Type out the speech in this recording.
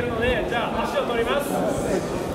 るのでじゃあ足を取ります。